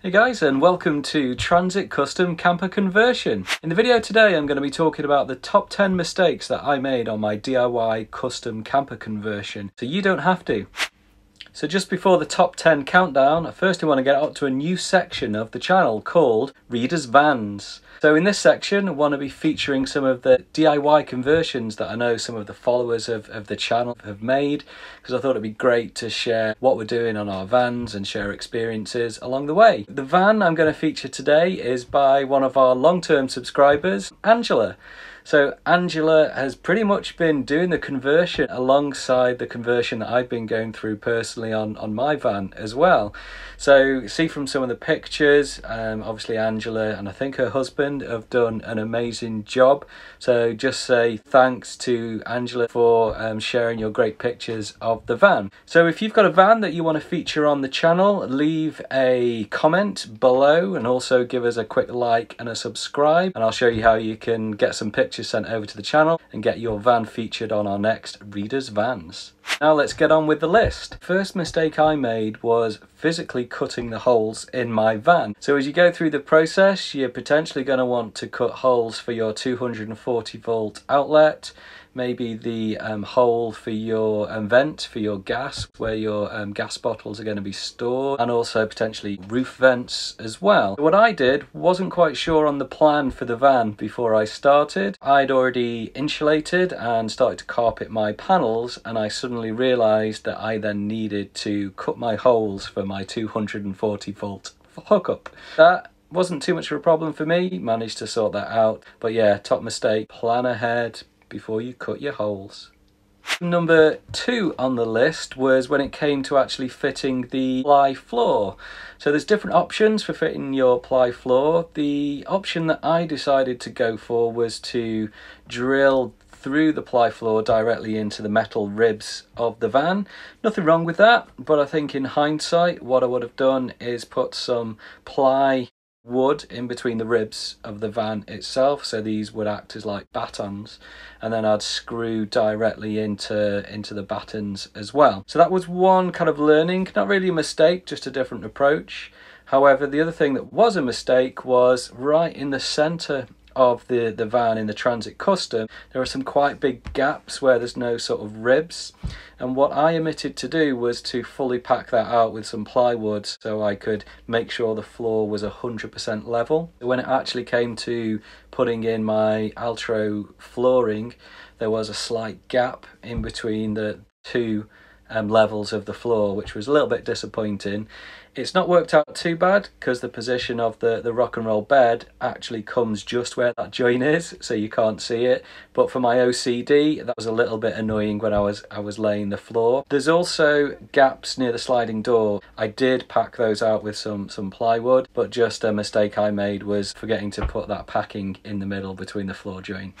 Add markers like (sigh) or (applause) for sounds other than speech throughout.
Hey guys and welcome to Transit Custom Camper Conversion. In the video today I'm going to be talking about the top 10 mistakes that I made on my DIY custom camper conversion so you don't have to. So just before the top 10 countdown, first I want to get up to a new section of the channel called Reader's Vans. So in this section, I want to be featuring some of the DIY conversions that I know some of the followers of, of the channel have made, because I thought it'd be great to share what we're doing on our vans and share experiences along the way. The van I'm going to feature today is by one of our long-term subscribers, Angela. So Angela has pretty much been doing the conversion alongside the conversion that I've been going through personally on, on my van as well. So see from some of the pictures, um, obviously Angela and I think her husband have done an amazing job. So just say thanks to Angela for um, sharing your great pictures of the van. So if you've got a van that you want to feature on the channel, leave a comment below and also give us a quick like and a subscribe and I'll show you how you can get some pictures pictures sent over to the channel and get your van featured on our next Readers Vans. Now let's get on with the list. First mistake I made was physically cutting the holes in my van. So as you go through the process, you're potentially going to want to cut holes for your 240 volt outlet, maybe the um, hole for your um, vent for your gas where your um, gas bottles are going to be stored and also potentially roof vents as well. What I did wasn't quite sure on the plan for the van before I started. I'd already insulated and started to carpet my panels and I suddenly realised that I then needed to cut my holes for my 240 volt hookup. That wasn't too much of a problem for me, managed to sort that out. But yeah, top mistake, plan ahead, before you cut your holes. Number two on the list was when it came to actually fitting the ply floor. So there's different options for fitting your ply floor. The option that I decided to go for was to drill through the ply floor directly into the metal ribs of the van. Nothing wrong with that, but I think in hindsight what I would have done is put some ply wood in between the ribs of the van itself so these would act as like battens and then I'd screw directly into into the battens as well. So that was one kind of learning not really a mistake just a different approach. However the other thing that was a mistake was right in the center of the, the van in the Transit Custom, there are some quite big gaps where there's no sort of ribs. And what I omitted to do was to fully pack that out with some plywood so I could make sure the floor was 100% level. When it actually came to putting in my Altro flooring, there was a slight gap in between the two um, levels of the floor, which was a little bit disappointing. It's not worked out too bad because the position of the, the rock and roll bed actually comes just where that joint is, so you can't see it. But for my OCD, that was a little bit annoying when I was I was laying the floor. There's also gaps near the sliding door. I did pack those out with some some plywood, but just a mistake I made was forgetting to put that packing in the middle between the floor joint.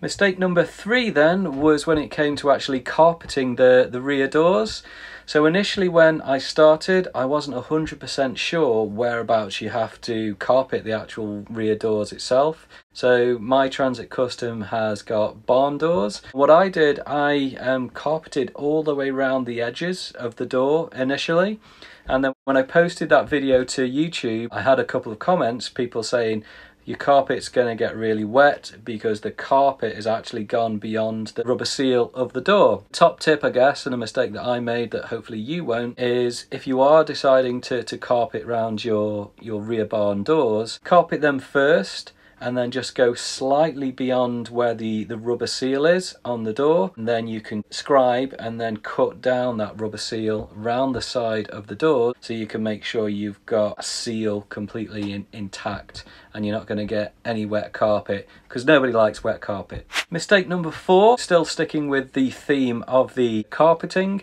Mistake number three then was when it came to actually carpeting the, the rear doors. So initially when I started, I wasn't 100% sure whereabouts you have to carpet the actual rear doors itself. So my Transit Custom has got barn doors. What I did, I um, carpeted all the way around the edges of the door initially. And then when I posted that video to YouTube, I had a couple of comments, people saying, your carpet's going to get really wet because the carpet is actually gone beyond the rubber seal of the door. Top tip, I guess, and a mistake that I made that hopefully you won't, is if you are deciding to, to carpet round your, your rear barn doors, carpet them first and then just go slightly beyond where the, the rubber seal is on the door. And then you can scribe and then cut down that rubber seal round the side of the door so you can make sure you've got a seal completely in, intact and you're not going to get any wet carpet because nobody likes wet carpet. Mistake number four, still sticking with the theme of the carpeting,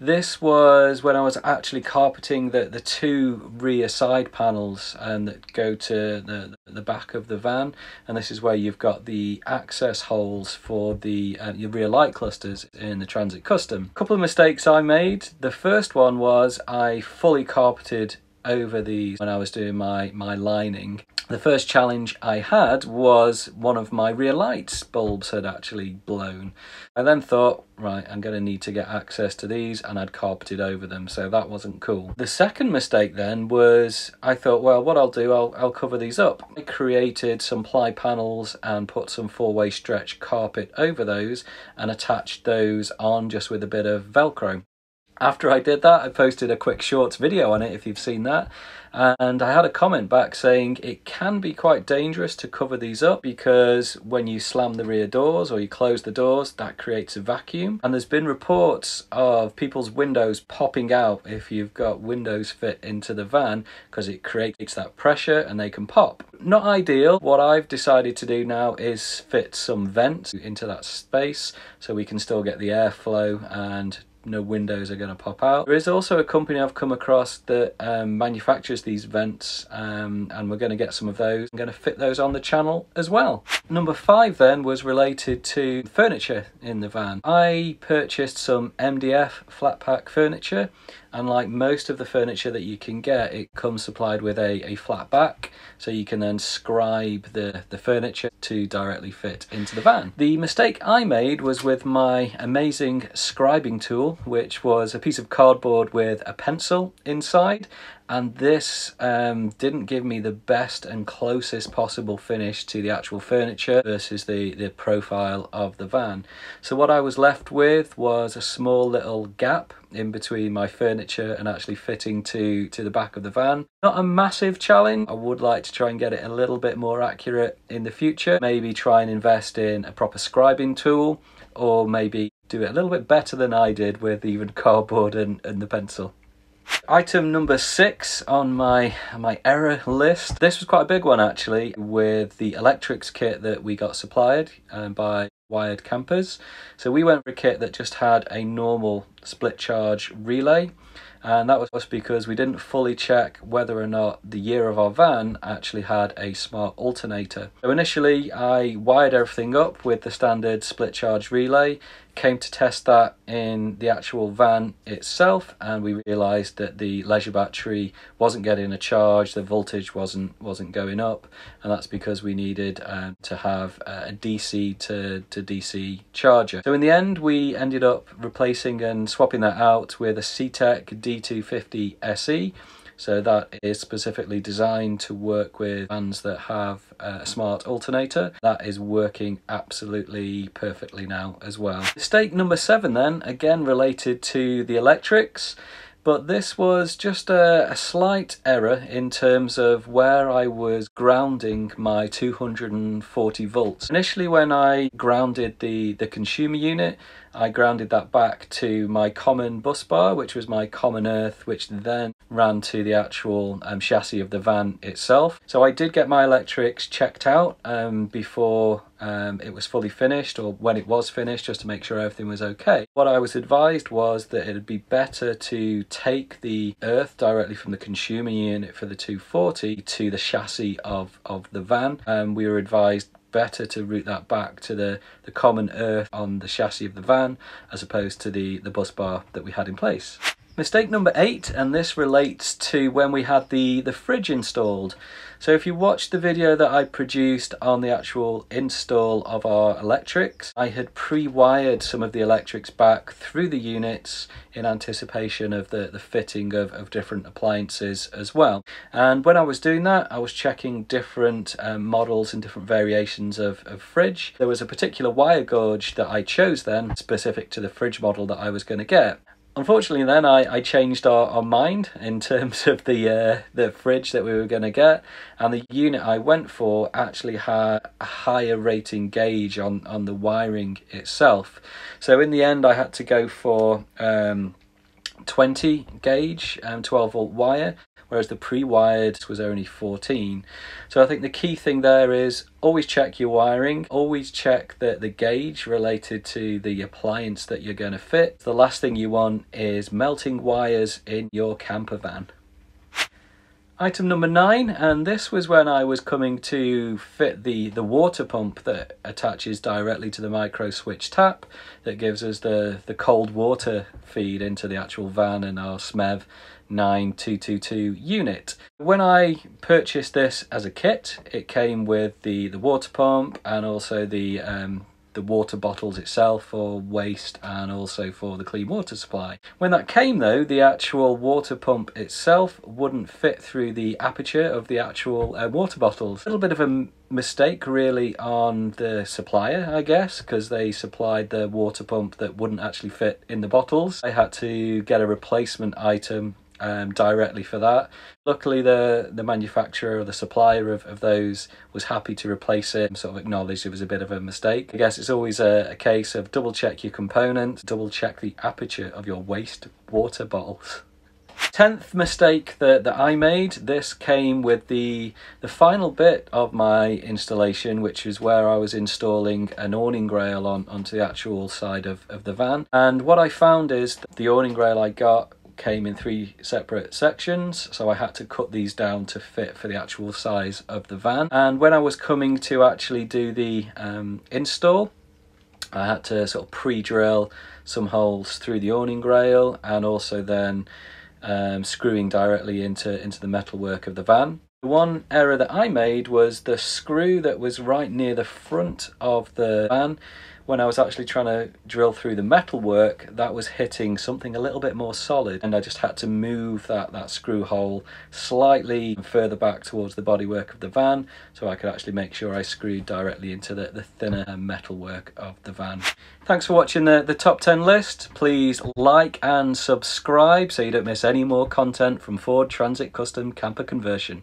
this was when I was actually carpeting the, the two rear side panels and that go to the, the back of the van. And this is where you've got the access holes for the uh, your rear light clusters in the Transit Custom. A couple of mistakes I made. The first one was I fully carpeted over these when I was doing my, my lining The first challenge I had was one of my rear lights bulbs had actually blown. I then thought, right, I'm going to need to get access to these and I'd carpeted over them, so that wasn't cool. The second mistake then was I thought, well, what I'll do, I'll, I'll cover these up. I created some ply panels and put some four-way stretch carpet over those and attached those on just with a bit of Velcro after I did that, I posted a quick shorts video on it if you've seen that. And I had a comment back saying it can be quite dangerous to cover these up because when you slam the rear doors or you close the doors, that creates a vacuum. And there's been reports of people's windows popping out if you've got windows fit into the van because it creates that pressure and they can pop. Not ideal. What I've decided to do now is fit some vents into that space so we can still get the airflow and no windows are going to pop out. There is also a company I've come across that um, manufactures these vents um, and we're going to get some of those. I'm going to fit those on the channel as well. Number five then was related to furniture in the van. I purchased some MDF flat pack furniture and like most of the furniture that you can get it comes supplied with a, a flat back so you can then scribe the, the furniture to directly fit into the van. The mistake I made was with my amazing scribing tool which was a piece of cardboard with a pencil inside and this um, didn't give me the best and closest possible finish to the actual furniture versus the, the profile of the van. So what I was left with was a small little gap in between my furniture and actually fitting to, to the back of the van. Not a massive challenge. I would like to try and get it a little bit more accurate in the future. Maybe try and invest in a proper scribing tool or maybe do it a little bit better than I did with even (laughs) cardboard and, and the pencil. Item number six on my my error list. This was quite a big one actually with the electrics kit that we got supplied um, by Wired Campers. So we went for a kit that just had a normal split charge relay and that was because we didn't fully check whether or not the year of our van actually had a smart alternator. So initially I wired everything up with the standard split charge relay, came to test that in the actual van itself and we realized that the leisure battery wasn't getting a charge, the voltage wasn't wasn't going up and that's because we needed um, to have a DC to, to DC charger. So in the end we ended up replacing and swapping that out with a CTEK D250 SE. So that is specifically designed to work with vans that have a smart alternator. That is working absolutely perfectly now as well. Mistake number seven then, again related to the electrics but this was just a, a, slight error in terms of where I was grounding my 240 volts. Initially when I grounded the, the consumer unit, I grounded that back to my common bus bar, which was my common earth, which then ran to the actual um, chassis of the van itself. So I did get my electrics checked out um, before um, it was fully finished or when it was finished just to make sure everything was okay. What I was advised was that it would be better to take the earth directly from the consumer unit for the 240 to the chassis of, of the van. Um, we were advised better to route that back to the, the common earth on the chassis of the van as opposed to the, the bus bar that we had in place. Mistake number eight, and this relates to when we had the, the fridge installed. So if you watch the video that I produced on the actual install of our electrics, I had pre-wired some of the electrics back through the units in anticipation of the, the fitting of, of different appliances as well. And when I was doing that, I was checking different um, models and different variations of, of fridge. There was a particular wire gauge that I chose then, specific to the fridge model that I was going to get. Unfortunately, then I, I changed our, our mind in terms of the uh, the fridge that we were going to get, and the unit I went for actually had a higher rating gauge on on the wiring itself. So in the end, I had to go for um, 20 gauge and um, 12 volt wire whereas the pre-wired was only 14. So I think the key thing there is always check your wiring, always check the, the gauge related to the appliance that you're going to fit. The last thing you want is melting wires in your camper van. Item number nine, and this was when I was coming to fit the, the water pump that attaches directly to the micro switch tap that gives us the, the cold water feed into the actual van and our SMEV 9222 unit. When I purchased this as a kit, it came with the, the water pump and also the um, the water bottles itself for waste and also for the clean water supply. When that came though, the actual water pump itself wouldn't fit through the aperture of the actual uh, water bottles. A little bit of a mistake really on the supplier, I guess, because they supplied the water pump that wouldn't actually fit in the bottles. I had to get a replacement item um, directly for that. Luckily, the the manufacturer or the supplier of, of those was happy to replace it and sort of acknowledged it was a bit of a mistake. I guess it's always a, a case of double check your components, double check the aperture of your waste water bottles. Tenth mistake that, that I made, this came with the, the final bit of my installation, which is where I was installing an awning rail on, onto the actual side of, of the van. And what I found is the awning rail I got came in three separate sections so I had to cut these down to fit for the actual size of the van and when I was coming to actually do the um, install I had to sort of pre-drill some holes through the awning rail and also then um, screwing directly into into the metalwork of the van. The one error that I made was the screw that was right near the front of the van when I was actually trying to drill through the metalwork, that was hitting something a little bit more solid and I just had to move that, that screw hole slightly further back towards the bodywork of the van so I could actually make sure I screwed directly into the, the thinner metalwork of the van. Thanks for watching the, the top 10 list. Please like and subscribe so you don't miss any more content from Ford Transit Custom Camper Conversion.